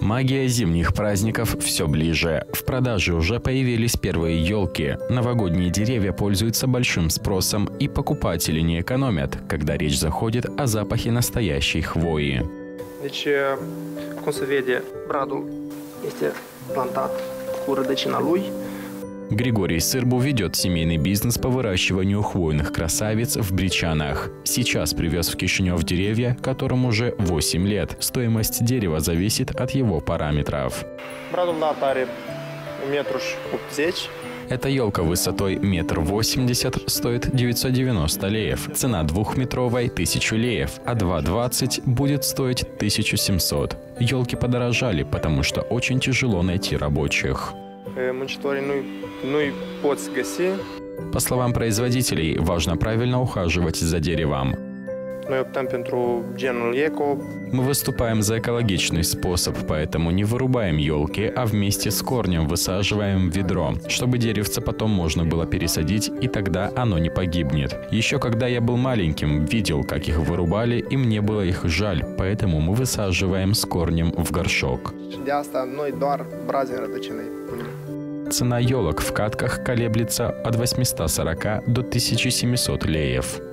Магия зимних праздников все ближе. В продаже уже появились первые елки. Новогодние деревья пользуются большим спросом, и покупатели не экономят, когда речь заходит о запахе настоящей хвои. Deci, cum se vede, bradul este plantat. Григорий Сырбу ведет семейный бизнес по выращиванию хвойных красавиц в Бричанах. Сейчас привез в Кишинев деревья, которым уже 8 лет. Стоимость дерева зависит от его параметров. Bradul dat are 1,80 m. Эта елка высотой метр восемьдесят стоит 990 леев. Цена двухметровой – 1000 леев, а 2,20 будет стоить 1700. Елки подорожали, потому что очень тяжело найти рабочих. Nu-i poți găsi. По словам производителей, важно правильно ухаживать за деревом. Noi optăm pentru genul eco. Мы выступаем за экологичный способ, поэтому не вырубаем елки, а вместе с корнем высаживаем в ведро, чтобы деревце потом можно было пересадить, и тогда оно не погибнет. Еще когда я был маленьким, видел, как их вырубали, и мне было их жаль, поэтому мы высаживаем с корнем в горшок. Цена елок в катках колеблется от 840 до 1700 леев.